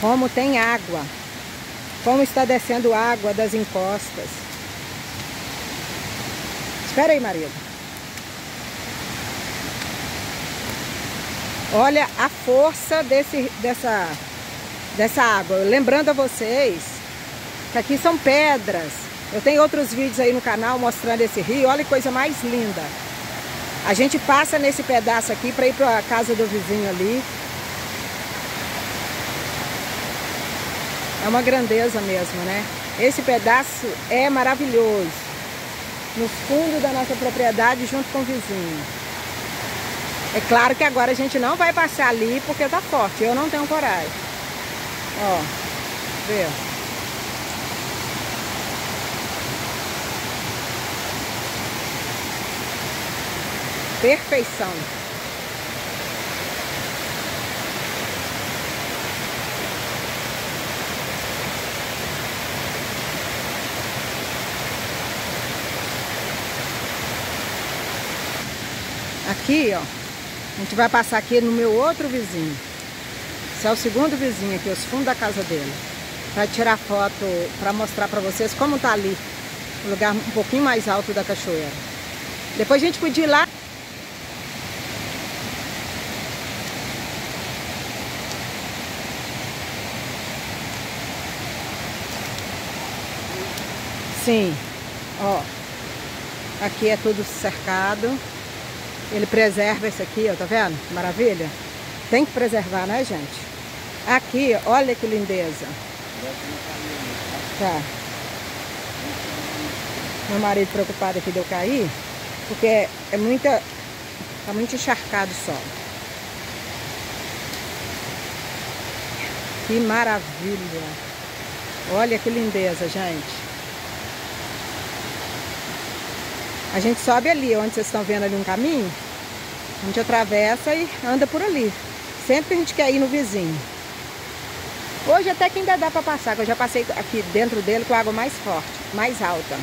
como tem água. Como está descendo água das encostas. Espera aí, marido. Olha a força desse, dessa, dessa água. Lembrando a vocês que aqui são pedras. Eu tenho outros vídeos aí no canal mostrando esse rio. Olha que coisa mais linda. A gente passa nesse pedaço aqui para ir para a casa do vizinho ali. É uma grandeza mesmo, né? Esse pedaço é maravilhoso. No fundo da nossa propriedade, junto com o vizinho. É claro que agora a gente não vai passar ali porque tá forte. Eu não tenho coragem. Ó, vê. Perfeição. Aqui, ó, a gente vai passar aqui no meu outro vizinho. Esse é o segundo vizinho aqui, os fundos da casa dele. Vai tirar foto para mostrar para vocês como tá ali. O lugar um pouquinho mais alto da cachoeira. Depois a gente podia ir lá. Sim, ó. Aqui é tudo cercado. Ele preserva esse aqui, ó, tá vendo? Maravilha. Tem que preservar, né, gente? Aqui, olha que lindeza. Tá. Meu marido preocupado aqui de eu cair, porque é muita... Tá muito encharcado o solo. Que maravilha. Olha que lindeza, gente. A gente sobe ali, onde vocês estão vendo ali um caminho. A gente atravessa e anda por ali. Sempre a gente quer ir no vizinho. Hoje até que ainda dá para passar, que eu já passei aqui dentro dele com água mais forte, mais alta.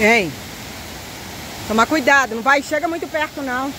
Hein? Tomar cuidado, não vai, chega muito perto não.